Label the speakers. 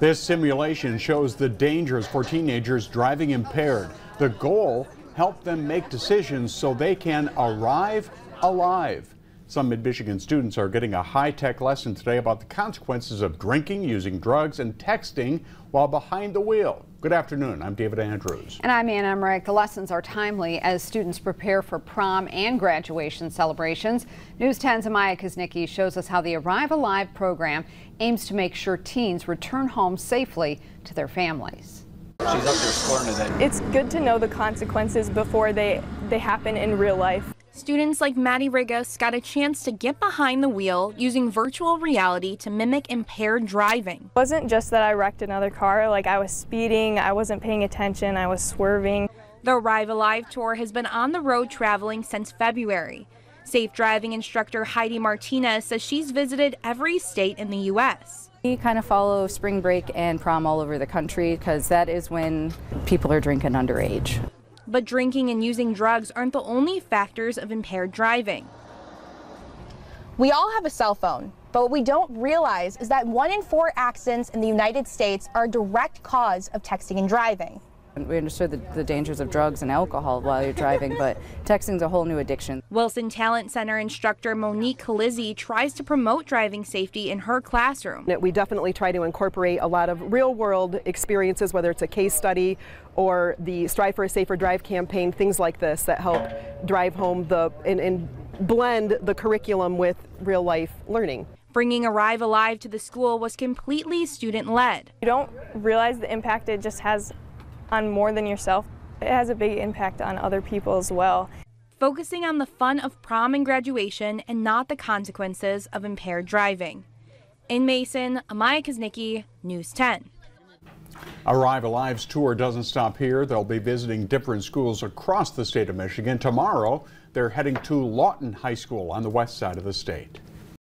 Speaker 1: This simulation shows the dangers for teenagers driving impaired. The goal, help them make decisions so they can arrive alive. Some Mid-Michigan students are getting a high-tech lesson today about the consequences of drinking, using drugs, and texting while behind the wheel. Good afternoon. I'm David Andrews.
Speaker 2: And I'm Ann Emmerich. The lessons are timely as students prepare for prom and graduation celebrations. News 10's Amaya Kuznicki shows us how the Arrive Alive program aims to make sure teens return home safely to their families.
Speaker 3: She's up there scoring today.
Speaker 4: It's good to know the consequences before they, they happen in real life.
Speaker 5: Students like Maddie Rigas got a chance to get behind the wheel using virtual reality to mimic impaired driving.
Speaker 4: It wasn't just that I wrecked another car, like I was speeding, I wasn't paying attention, I was swerving.
Speaker 5: The Arrive Alive tour has been on the road traveling since February. Safe driving instructor Heidi Martinez says she's visited every state in the U.S.
Speaker 6: We kind of follow spring break and prom all over the country because that is when people are drinking underage.
Speaker 5: But drinking and using drugs aren't the only factors of impaired driving.
Speaker 7: We all have a cell phone, but what we don't realize is that one in four accidents in the United States are a direct cause of texting and driving.
Speaker 6: We understood the, the, dangers of drugs and alcohol while you're driving, but texting's a whole new addiction.
Speaker 5: Wilson Talent Center instructor Monique Calizzi tries to promote driving safety in her classroom.
Speaker 8: We definitely try to incorporate a lot of real world experiences, whether it's a case study or the Strive for a Safer Drive campaign, things like this that help drive home the and, and blend the curriculum with real life learning.
Speaker 5: Bringing Arrive Alive to the school was completely student led.
Speaker 4: You don't realize the impact it just has on more than yourself. It has a big impact on other people as well.
Speaker 5: Focusing on the fun of prom and graduation and not the consequences of impaired driving. In Mason, Amaya Kuznicki, News 10.
Speaker 1: Arrive Alive's tour doesn't stop here. They'll be visiting different schools across the state of Michigan. Tomorrow, they're heading to Lawton High School on the west side of the state.